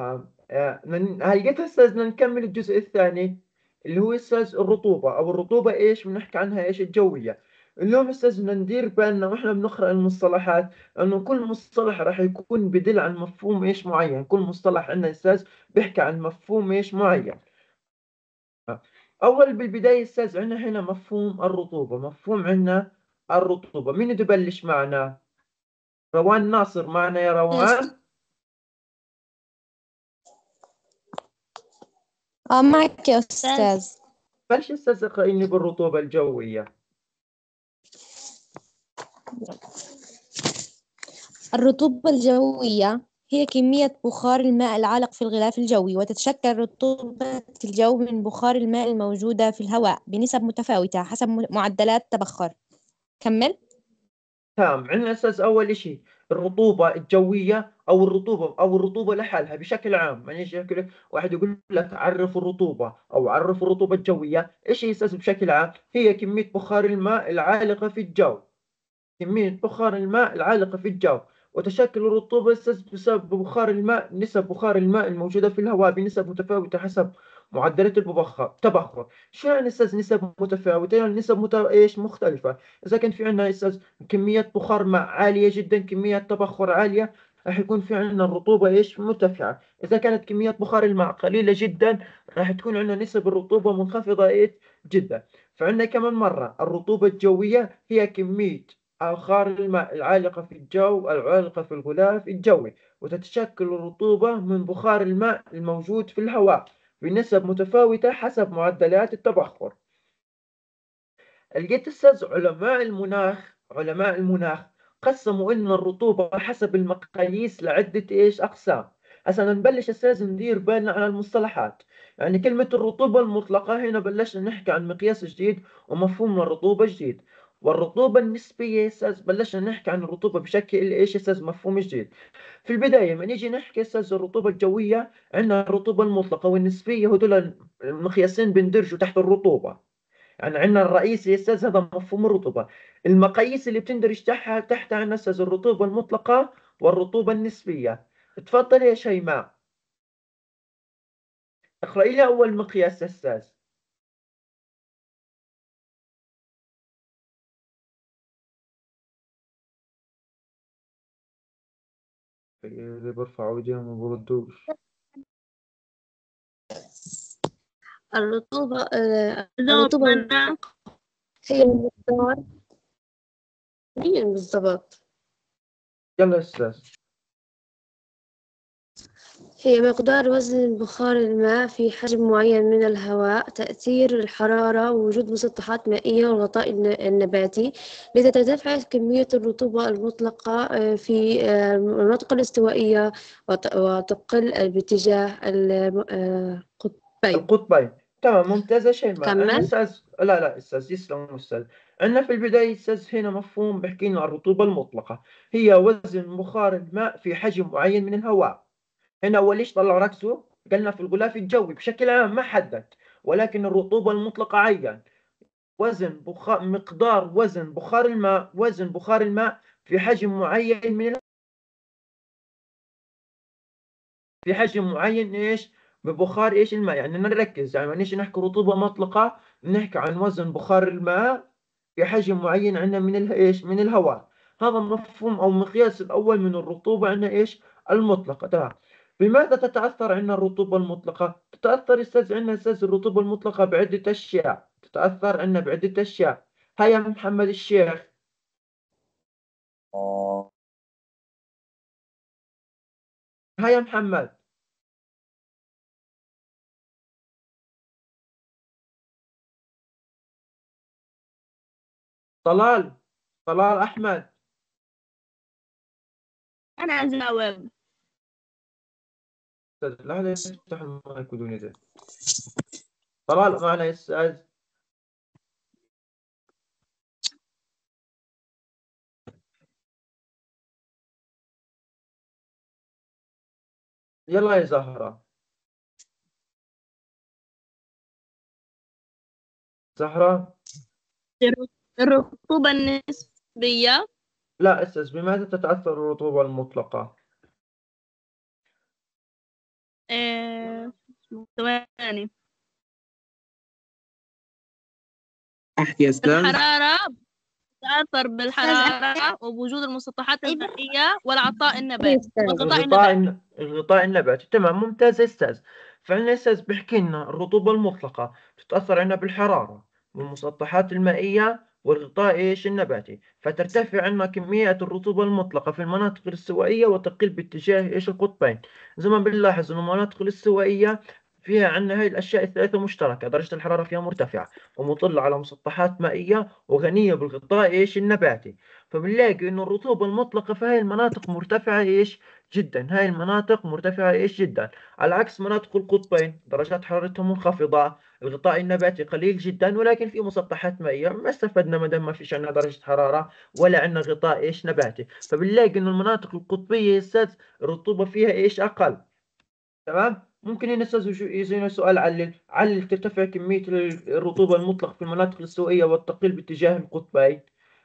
آه، آه، هلقيت هسه بدنا نكمل الجزء الثاني اللي هو أستاذ الرطوبة أو الرطوبة إيش؟ بنحكي عنها إيش؟ الجوية. اليوم أستاذ بدنا ندير بالنا وإحنا بنقرأ المصطلحات إنه كل مصطلح راح يكون بدل عن مفهوم إيش معين. كل مصطلح عندنا أستاذ بيحكي عن مفهوم إيش معين. آه، أول بالبداية أستاذ عندنا هنا مفهوم الرطوبة مفهوم عندنا الرطوبة. مين بده يبلش معنا؟ روان ناصر معنا يا روان. آه معك يا أستاذ. بلش أستاذ إقرأيني بالرطوبة الجوية. الرطوبة الجوية هي كمية بخار الماء العالق في الغلاف الجوي وتتشكل رطوبة الجو من بخار الماء الموجودة في الهواء بنسب متفاوتة حسب معدلات التبخر كمل. تمام. عندنا أساس أول إشي الرطوبة الجوية أو الرطوبة أو الرطوبة لحالها بشكل عام. يعني لك واحد يقول لك عرف الرطوبة أو عرف الرطوبة الجوية. إيش هي بشكل عام؟ هي كمية بخار الماء العالقة في الجو. كمية بخار الماء العالقة في الجو. وتشكل الرطوبة بسبب بخار الماء نسب بخار الماء الموجودة في الهواء بنسب متفاوتة حسب معدلات البخار تبخر. شو يعني أساس نسب متفاوتة؟ يعني نسب مت... إيش؟ مختلفة. إذا كان في عندنا أساس كمية بخار ماء عالية جدا كمية تبخر عالية راح يكون في عندنا الرطوبة إيش؟ مرتفعة. إذا كانت كمية بخار الماء قليلة جدا راح تكون عندنا نسب الرطوبة منخفضة إيش؟ جدا. فعندنا كمان مرة الرطوبة الجوية هي كمية بخار الماء العالقة في الجو العالقة في الغلاف الجوي وتتشكل الرطوبة من بخار الماء الموجود في الهواء. بنسب متفاوتة حسب معدلات التبخر. أستاذ علماء المناخ علماء المناخ قسموا إن الرطوبة حسب المقاييس لعدة إيش؟ أقسام. هسا نبلش أستاذ ندير بالنا على المصطلحات. يعني كلمة الرطوبة المطلقة هنا بلشنا نحكي عن مقياس جديد ومفهوم الرطوبة جديد والرطوبة النسبية أستاذ بلشنا نحكي عن الرطوبة بشكل إيش أستاذ؟ مفهوم جديد في البداية ما نيجي نحكي أستاذ الرطوبة الجوية عندنا الرطوبة المطلقة والنسبية هدول المقياسين بندرجوا تحت الرطوبة. يعني عندنا الرئيسي أستاذ هذا مفهوم الرطوبة. المقاييس اللي بتندرج تحتها تحت عندنا أستاذ الرطوبة المطلقة والرطوبة النسبية. تفضل يا شيماء. اقرأي لي أول مقياس أستاذ. اللي برفعوا ايديهم ما بردوش الرطوبة آه، الرطوبة هي المقدار هي بالضبط يلا أستاذ. هي مقدار وزن بخار الماء في حجم معين من الهواء تأثير الحرارة ووجود مسطحات مائية والغطاء الن- النباتي. لتتدفع كمية الرطوبة المطلقة آه، في آه، المناطق الاستوائية وت- وتقل باتجاه القطبين القطبين. تمام ممتازة شيماء كمل. أستاذ لا لا أستاذ يسلم أستاذ. عندنا في البداية أستاذ هنا مفهوم بحكي لنا الرطوبة المطلقة. هي وزن بخار الماء في حجم معين من الهواء. هنا أول ليش طلعوا ركزوا قلنا في الغلاف الجوي بشكل عام ما حدد ولكن الرطوبة المطلقة عين وزن بخار مقدار وزن بخار الماء وزن بخار الماء في حجم معين من في حجم معين إيش؟ ببخار إيش الماء. يعني نركز يعني نيجي نحكي رطوبة مطلقة؟ نحكي عن وزن بخار الماء في حجم معين عندنا من إيش؟ من الهواء. هذا مفهوم أو مقياس الأول من الرطوبة عندنا إيش؟ المطلقة. تمام. بماذا تتأثر عندنا الرطوبة المطلقة؟ تتأثر أستاذ عندنا أستاذ الرطوبة المطلقة بعدة أشياء. تتأثر عندنا بعدة أشياء. هيا محمد الشيخ. هيا محمد. طلال طلال أحمد. أنا أستاذ لا لا يفتح المايك بدون إذن. طلال معنا يا أستاذ يلا يا زهرة. زهرة؟ الرطوبة النسبية. لا أستاذ بماذا تتأثر الرطوبة المطلقة؟ آه، ثواني. أحكي يا أستاذ. الحرارة تتأثر بالحرارة وبوجود المسطحات المائية والعطاء النباتي والغطاء الغطاء النباتي الن- الغطاء النباتي. تمام ممتاز يا أستاذ. يا أستاذ بيحكي لنا الرطوبة المطلقة بتتأثر عندنا بالحرارة والمسطحات المائية والغطاء إيش؟ النباتي. فترتفع عندنا كمية الرطوبة المطلقة في المناطق الاستوائية وتقل باتجاه إيش؟ القطبين. زي ما بنلاحظ إنه المناطق الاستوائية فيها عندنا هاي الأشياء الثلاثة مشتركة. درجة الحرارة فيها مرتفعة ومطلة على مسطحات مائية وغنية بالغطاء إيش؟ النباتي. فبنلاقي إنه الرطوبة المطلقة في هاي المناطق مرتفعة إيش؟ جدا. هاي المناطق مرتفعة إيش جدا؟ على عكس مناطق القطبين درجات حرارتهم منخفضة الغطاء النباتي قليل جدا ولكن في مسطحات مائية. ما استفدنا ما دام ما فيش عندنا درجة حرارة ولا عندنا غطاء إيش نباتي. فبنلاقي إنه المناطق القطبية يا أستاذ الرطوبة فيها إيش أقل. تمام؟ ممكن هنا أستاذ يجينا سؤال علل علل ترتفع كمية الرطوبة المطلقة في المناطق الاستوائية وتقل باتجاه القطبين.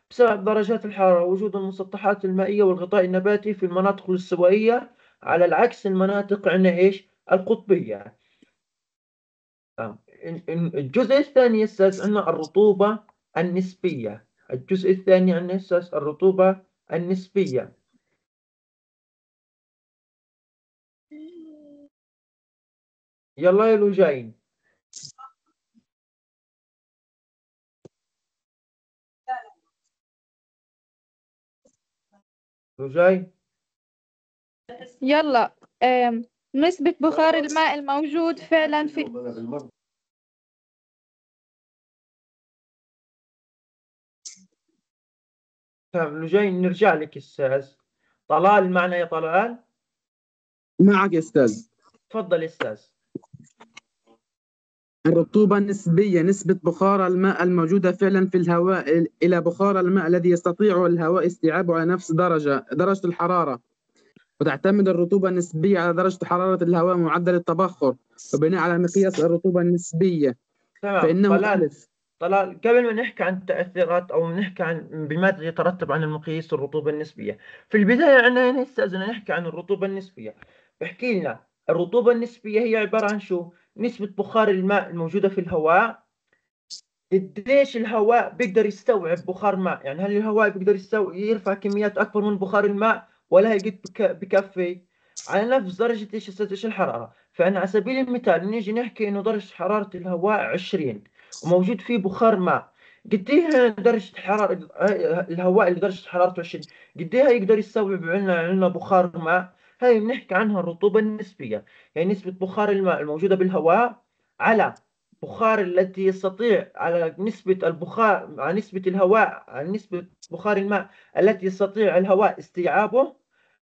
بسبب درجات الحرارة وجود المسطحات المائية والغطاء النباتي في المناطق الاستوائية على العكس المناطق عندنا إيش؟ القطبية. آه. ال- ال- الجزء الثاني أستاذ عندنا الرطوبة النسبية. الجزء الثاني يا أستاذ الرطوبة النسبية. يلا يا لوجين. لوجين يلا نسبة بخار الماء الموجود فعلا في تمام لوجين نرجع لك أستاذ. طلال معنا يا طلال؟ معك يا أستاذ. تفضل يا أستاذ. الرطوبة النسبية نسبة بخار الماء الموجودة فعلا في الهواء ال- إلى بخار الماء الذي يستطيع الهواء استيعابه على نفس درجة درجة الحرارة. وتعتمد الرطوبة النسبية على درجة حرارة الهواء معدل التبخر وبناء على مقياس الرطوبة النسبية. تمام. فإنه طلال. طلال قبل ما نحكي عن التأثيرات أو نحكي عن بماذا يترتب عن المقياس الرطوبة النسبية في البداية عندنا هنا استاذنا نحكي عن الرطوبة النسبية. بحكي لنا الرطوبة النسبية هي عبارة عن شو؟ نسبة بخار الماء الموجودة في الهواء قديش الهواء بيقدر يستوعب بخار ماء يعني هل الهواء بيقدر يستوعب يرفع كميات أكبر من بخار الماء ولا هي قد بك- بكفي؟ على نفس درجة إيش إيش الحرارة؟ فأنا على سبيل المثال نيجي نحكي إنه درجة حرارة الهواء 20 وموجود فيه بخار ماء قد إيه درجة حرارة الهواء اللي درجة حرارته 20 قد إيه يقدر يستوعب عندنا عندنا بخار ماء؟ هاي بنحكي عنها الرطوبة النسبية. يعني نسبة بخار الماء الموجودة بالهواء على بخار التي يستطيع على نسبة البخار على نسبة الهواء على نسبة بخار الماء التي يستطيع الهواء استيعابه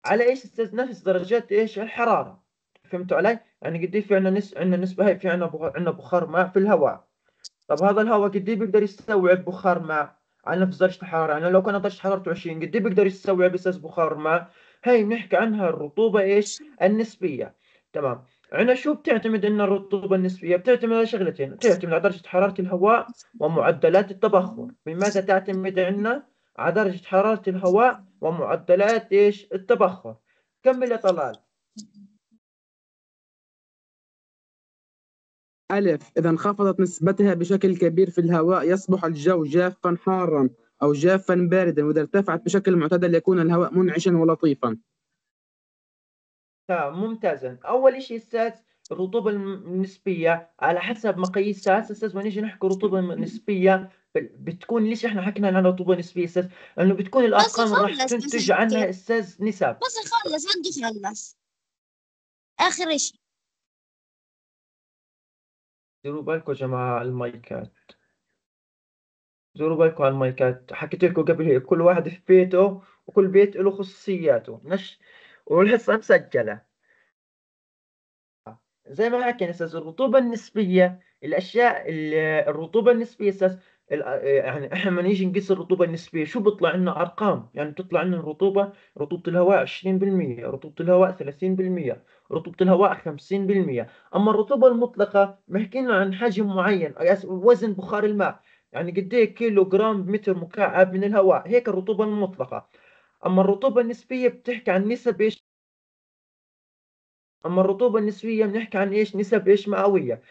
على إيش؟ نفس درجات إيش؟ الحرارة. فهمتوا علي؟ يعني قد إيه في عندنا نس... عندنا نسبة هاي في عندنا عندنا بخار ماء في الهواء. طب هذا الهواء قد إيه بيقدر يستوعب بخار ماء؟ على نفس درجة الحرارة. يعني لو كانت درجة حرارته 20 قد إيه بيقدر يستوعب أساس بخار ماء؟ هاي بنحكي عنها الرطوبة إيش؟ النسبية. تمام. عنا شو بتعتمد ان الرطوبة النسبية؟ بتعتمد على شغلتين. بتعتمد على درجة حرارة الهواء ومعدلات التبخر بماذا تعتمد عنا؟ على درجة حرارة الهواء ومعدلات إيش؟ التبخر كمل يا طلال. ألف. إذا انخفضت نسبتها بشكل كبير في الهواء يصبح الجو جافا حارا. أو جافا باردا وإذا ارتفعت بشكل معتدل يكون الهواء منعشا ولطيفا. تمام ممتازا. أول شيء أستاذ الرطوبة النسبية. على حسب مقاييسات أستاذ ما نيجي نحكي رطوبة نسبية. بتكون ليش إحنا حكينا عن رطوبة نسبية أستاذ؟ لأنه بتكون الأرقام اللي راح تنتج. عنها أستاذ نسب. بس خلص عندي خلص. آخر إشي. ديروا بالكم يا جماعة المايكات. ديروا بالكم على المايكات. حكيت لكم قبل هيك كل واحد في بيته وكل بيت له خصوصياته. نش والحصة مسجلة. زي ما حكينا أستاذ الرطوبة النسبية الأشياء ال- الرطوبة النسبية ال- يعني إحنا لما نيجي نقيس الرطوبة النسبية شو بيطلع لنا؟ أرقام. يعني بتطلع لنا الرطوبة رطوبة الهواء 20% رطوبة الهواء 30% رطوبة الهواء 50% أما الرطوبة المطلقة بنحكي لنا عن حجم معين وزن بخار الماء. يعني قد إيه كيلو جرام بمتر مكعب من الهواء هيك الرطوبة المطلقة. أما الرطوبة النسبية بتحكي عن نسب إيش؟ أما الرطوبة النسبية بنحكي عن إيش؟ نسب إيش؟ مئوية.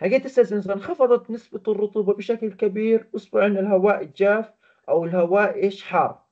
هيك أستاذ إذا انخفضت نسبة الرطوبة بشكل كبير اصبح عندنا الهواء الجاف أو الهواء إيش؟ حار.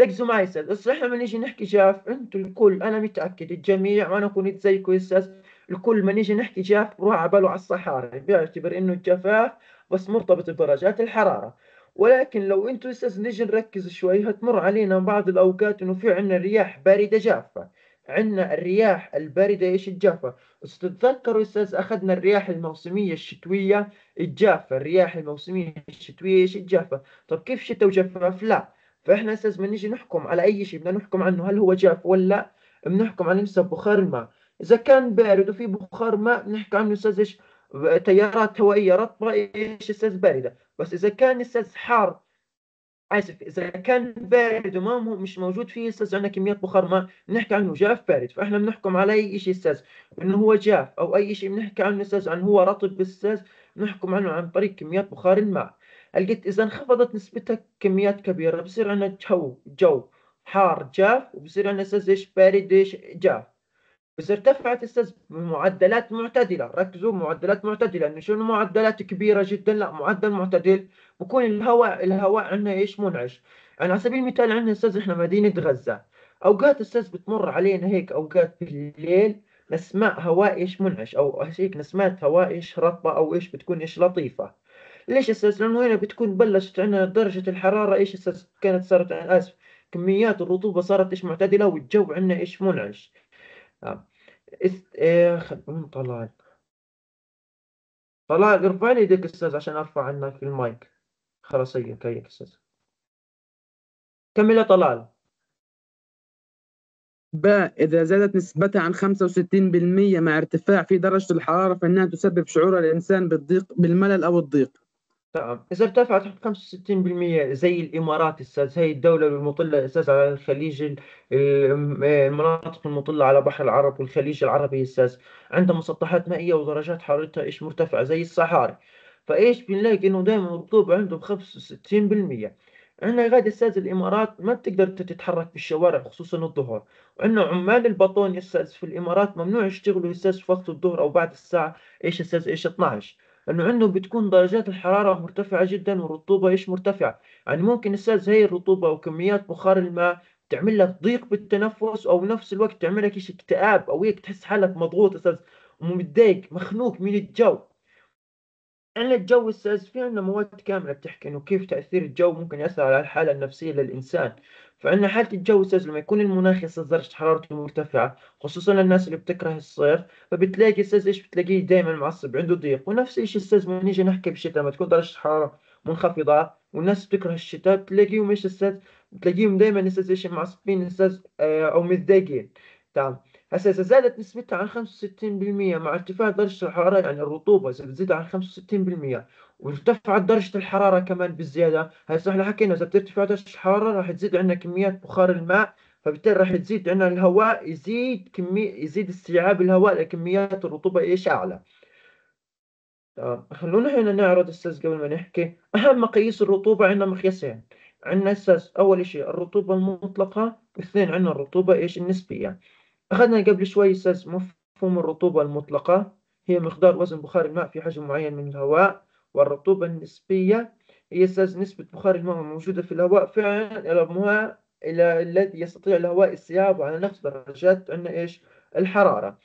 ركزوا معي أستاذ. بس إحنا لما نيجي نحكي جاف أنتوا الكل أنا متأكد الجميع وأنا كنت زيكم أستاذ الكل ما نيجي نحكي جاف بروح على باله على الصحاري. بيعتبر إنه الجفاف بس مرتبط بدرجات الحرارة. ولكن لو أنتوا أستاذ نيجي نركز شوي هتمر علينا بعض الأوقات إنه في عندنا رياح باردة جافة. عندنا الرياح الباردة إيش الجافة؟ بس تتذكروا أستاذ أخذنا الرياح الموسمية الشتوية الجافة. الرياح الموسمية الشتوية إيش الجافة؟ طب كيف شتاء وجفاف؟ لا. فإحنا أستاذ ما نيجي نحكم على أي شيء بدنا نحكم عنه هل هو جاف ولا بنحكم على نسب بخار الماء. إذا كان بارد وفي بخار ماء بنحكي عنه أستاذ إيش؟ تيارات هوائية رطبة إيش أستاذ باردة. بس إذا كان أستاذ حار اسف إذا كان بارد وما مش موجود فيه أستاذ عندنا كميات بخار ماء بنحكي عنه. جاف بارد. فإحنا بنحكم على أي شيء أستاذ؟ إنه هو جاف أو أي شيء بنحكي عنه أستاذ عن هو رطب أستاذ بنحكم عنه عن طريق كميات بخار الماء. لقيت إذا انخفضت نسبتها كميات كبيرة بصير عندنا جو جو حار جاف وبصير عندنا أستاذ إيش بارد إيش جاف. بس ارتفعت أستاذ بمعدلات معتدلة. ركزوا معدلات معتدلة. إنه شنو معدلات كبيرة جدا؟ لا معدل معتدل. بكون الهواء الهواء عندنا إيش؟ منعش. يعني على سبيل المثال عندنا أستاذ إحنا مدينة غزة. أوقات أستاذ بتمر علينا هيك أوقات بالليل نسمع هواء إيش؟ منعش. أو هيك نسمات هواء إيش؟ رطبة أو إيش؟ بتكون إيش؟ لطيفة. ليش أساس لأنه هنا بتكون بلشت عندنا درجة الحرارة إيش؟ أساس كانت صارت اسف كميات الرطوبة صارت إيش؟ معتدلة والجو عندنا إيش؟ منعش. آه. است... إيه خدمون طلال. طلال ارفع لي يدك أستاذ عشان أرفع عنك المايك. خلاص هيك هيك أستاذ. كمل يا طلال. باء إذا زادت نسبتها عن 65% مع ارتفاع في درجة الحرارة فإنها تسبب شعور الإنسان بالضيق بالملل أو الضيق. تمام. إذا ارتفعت 65% زي الإمارات أستاذ هي الدولة المطلة أستاذ على الخليج ال- المناطق المطلة على بحر العرب والخليج العربي أستاذ. عندها مسطحات مائية ودرجات حرارتها إيش مرتفعة؟ زي الصحاري. فإيش بنلاقي؟ إنه دائما الرطوبة عندهم 65% عندنا غادي أستاذ الإمارات ما بتقدر تتحرك في الشوارع خصوصا الظهر. وعندنا عمال البطون أستاذ في الإمارات ممنوع يشتغلوا أستاذ في وقت الظهر أو بعد الساعة إيش أستاذ؟ إيش؟ 12 لأنه عندهم بتكون درجات الحرارة مرتفعة جدا والرطوبة إيش مرتفعة. يعني ممكن أستاذ هي الرطوبة وكميات بخار الماء تعمل لك ضيق بالتنفس أو بنفس الوقت تعمل لك إيش اكتئاب أو هيك تحس حالك مضغوط أستاذ ومتضايق مخنوق من الجو. عندنا الجو أستاذ في عندنا مواد كاملة بتحكي إنه كيف تأثير الجو ممكن يأثر على الحالة النفسية للإنسان. فعندنا حالة الجو أستاذ لما يكون المناخ أستاذ درجة حرارته مرتفعة خصوصا للناس اللي بتكره الصيف فبتلاقي أستاذ إيش بتلاقيه دائما معصب عنده ضيق. ونفس الشيء أستاذ ما نيجي نحكي بالشتاء لما تكون درجة الحرارة منخفضة والناس بتكره الشتاء بتلاقيهم إيش أستاذ بتلاقيهم دائما أستاذ إيش معصبين أستاذ آه، أو متضايقين. تمام. هسه إذا زادت نسبتها عن 65% مع ارتفاع درجة الحرارة يعني الرطوبة إذا بتزيد عن 65% وارتفعت درجة الحرارة كمان بالزيادة. هسه إحنا حكينا إذا بترتفع درجة الحرارة راح تزيد عندنا كميات بخار الماء؟ فبالتالي راح تزيد عندنا الهواء يزيد كمية يزيد استيعاب الهواء لكميات الرطوبة إيش أعلى؟ تمام. خلونا هنا نعرض أستاذ قبل ما نحكي. أهم مقاييس الرطوبة عندنا مقياسين. عندنا أستاذ أول شيء الرطوبة المطلقة واثنين عندنا الرطوبة إيش؟ النسبية. أخذنا قبل شوي أستاذ مفهوم الرطوبة المطلقة. هي مقدار وزن بخار الماء في حجم معين من الهواء. والرطوبة النسبية هي أساس نسبة بخار الماء الموجودة في الهواء. فعلا إلى الماء إلى الذي يستطيع الهواء استيعابه على نفس درجات عندنا إيش؟ الحرارة.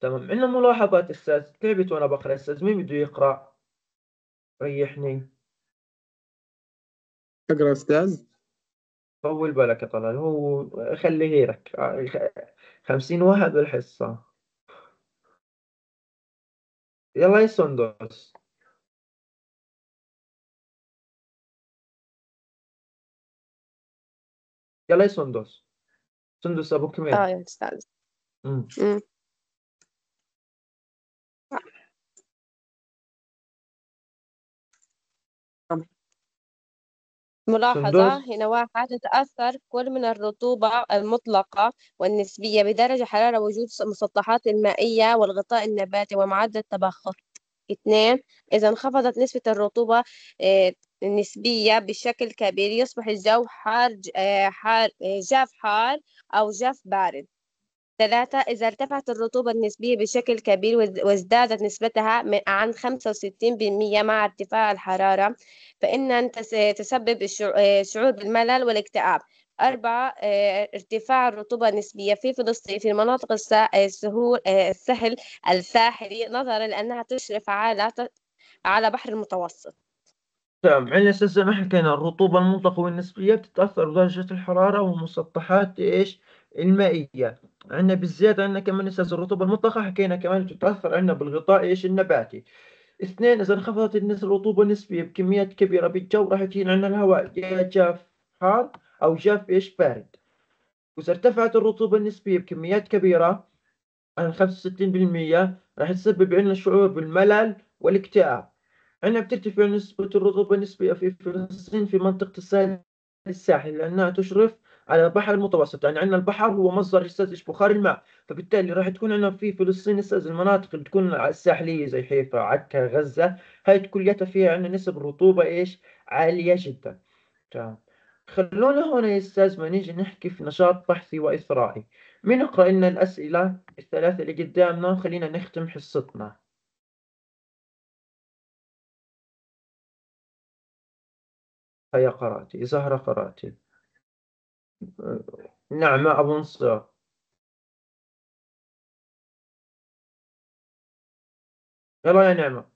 تمام. عندنا ملاحظات أستاذ. تعبت وأنا بقرأ؟ أستاذ مين بده يقرأ؟ ريحني. أقرأ أستاذ. طول بالك يا طلال. هو خلي هيرك خمسين واحد بالحصة. يلا يا سندس. يلا يا سندس سندس أبو كمال آه يا. مم. ملاحظة هنا واحد تتأثر كل من الرطوبة المطلقة والنسبية بدرجة حرارة وجود المسطحات المائية والغطاء النباتي ومعدل التبخر. اثنين إذا انخفضت نسبة الرطوبة النسبية بشكل كبير يصبح الجو حار آه، حار آه، جاف حار أو جاف بارد. ثلاثة إذا ارتفعت الرطوبة النسبية بشكل كبير وازدادت نسبتها عن 65% مع ارتفاع الحرارة فإن تس- تسبب آه، شعور بالملل والاكتئاب. أربعة ارتفاع الرطوبة النسبية في فلسطين في المناطق السهل الساحلي نظرا لأنها تشرف على على بحر المتوسط. تمام عندنا أساس ما حكينا الرطوبة المطلقة والنسبية بتتأثر بدرجة الحرارة والمسطحات إيش؟ المائية. عندنا بالزيادة عندنا كمان أساس الرطوبة المطلقة حكينا كمان بتتأثر عندنا بالغطاء إيش؟ النباتي. اثنين إذا انخفضت الرطوبة النسبية بكميات كبيرة بالجو راح يجينا عندنا الهواء يا جاف حار أو جاف إيش؟ بارد. وإذا ارتفعت الرطوبة النسبية بكميات كبيرة عن 65% راح تسبب عندنا شعور بالملل والاكتئاب. عندنا بترتفع نسبة الرطوبة النسبية في فلسطين في منطقة الساحل الساحل لأنها تشرف على البحر المتوسط. يعني عندنا البحر هو مصدر يستهدف بخار الماء فبالتالي راح تكون عندنا في فلسطين يستهدف المناطق اللي تكون الساحلية زي حيفا عكا غزة. هاي كلياتها فيها عندنا نسب رطوبة إيش؟ عالية جدا. تمام. خلونا هون يا أستاذ ما نيجي نحكي في نشاط بحثي وإثرائي. مين يقرأ لنا الأسئلة الثلاثة اللي قدامنا خلينا نختم حصتنا. هيا قرأتي زهرة قرأتي نعمة أبو نصر يلا يا نعمة.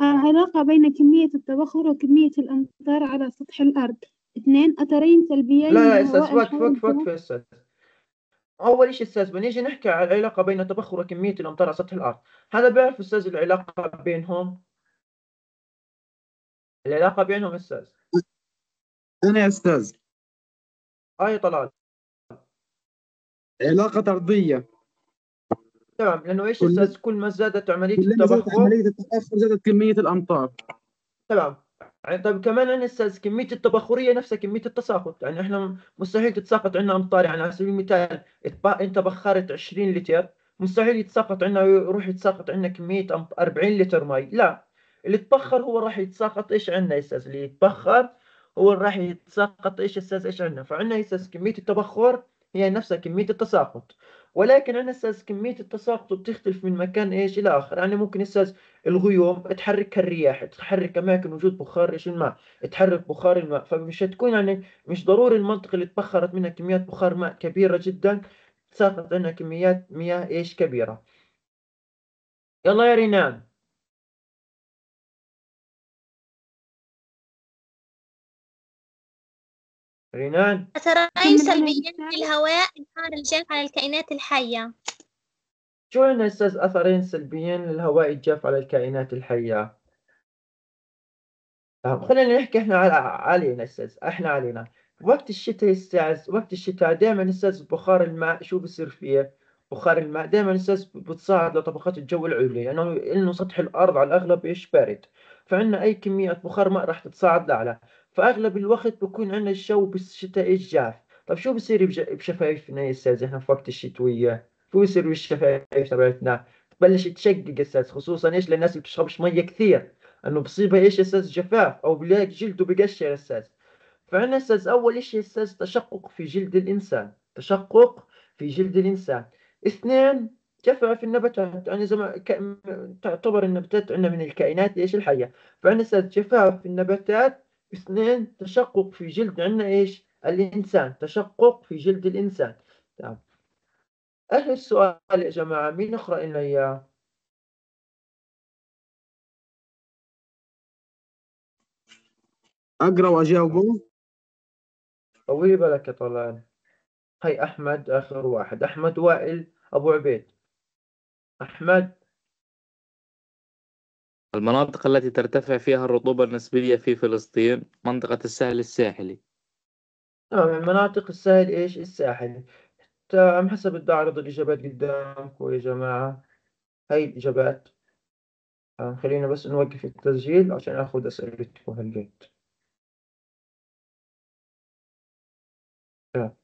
علاقة بين كمية التبخر وكمية الأمطار على سطح الأرض. اثنين أثرين سلبيين لا لا أستاذ وقف وقف وقف يا أستاذ. أول شيء أستاذ؟ بنيجي نحكي على العلاقة بين التبخر وكمية الأمطار على سطح الأرض. هذا بيعرف أستاذ العلاقة بينهم؟ العلاقة بينهم أستاذ أنا يا أستاذ أي طلال علاقة طردية تمام لأنه إيش كل- أستاذ كل ما زادت عملية التبخر. عملية التأخر زادت كمية الأمطار تمام. يعني طيب كمان عندنا أستاذ كمية التبخرية نفسها كمية التساقط يعني إحنا مستحيل تتساقط عندنا امطار يعني على سبيل المثال أنت بخرت 20 لتر مستحيل يتساقط عندنا يروح يتساقط عندنا كمية أم- 40 لتر مي. لا. اللي تبخر هو راح يتساقط إيش عندنا أستاذ اللي يتبخر هو راح يتساقط إيش أستاذ إيش عندنا؟ فعندنا أستاذ كمية التبخر هي نفسها كمية التساقط. ولكن عندنا أستاذ كمية التساقط بتختلف من مكان إيش إلى آخر. يعني ممكن أستاذ الغيوم تحركها الرياح تحرك أماكن وجود بخار إيش الماء تحرك بخار الماء فمش هتكون يعني مش ضروري المنطقة اللي تبخرت منها كميات بخار ماء كبيرة جدا تساقط عنها كميات مياه إيش كبيرة. يلا يا رينان. رينان؟ أثرين سلبيين أنا للهواء الحار الجاف على الكائنات الحية. شو عندنا أستاذ اثرين سلبيين للهواء الجاف على الكائنات الحية؟ طب خلينا نحكي إحنا على علينا أستاذ إحنا علينا. وقت الشتاء أستاذ وقت الشتاء دائما أستاذ بخار الماء شو بصير فيه؟ بخار الماء دائما أستاذ بتصاعد لطبقات الجو العليا لأنه يعني إنه سطح الأرض على الأغلب إيش بارد. فعندنا أي كمية بخار ماء راح تتصاعد لأعلى. فأغلب الوقت بكون عندنا الجو بالشتاء جاف طب شو بصير بشفايفنا يا أستاذ؟ إحنا في وقت الشتوية. شو بصير بالشفايف تبعتنا؟ تبلش تشقق يا أستاذ خصوصا إيش؟ للناس اللي بتشربش مية كثير. إنه بصيبها إيش يا أستاذ؟ جفاف أو بلاقي جلده بقشر يا أستاذ. فعندنا أستاذ أول شيء أستاذ تشقق في جلد الإنسان. تشقق في جلد الإنسان. اثنين جفاف النباتات يعني زي ما ك... تعتبر النباتات عندنا من الكائنات إيش الحية. فعندنا أستاذ جفاف في النباتات اثنين تشقق في جلد عندنا إيش؟ الإنسان تشقق في جلد الإنسان. تمام اخر سؤال يا جماعة مين يقرأ لنا إياه؟ أقرأ وأجاوبه. طويل بالك يا طلال. هاي أحمد آخر واحد. أحمد وائل أبو عبيد. أحمد؟ المناطق التي ترتفع فيها الرطوبة النسبية في فلسطين منطقة الساحل الساحلي. تمام المناطق الساحل إيش؟ الساحلي تمام حسب الدعرض الإجابات قدامكم يا جماعة. هاي الإجابات. تمام خلينا بس نوقف التسجيل عشان آخذ أسئلتكم تمام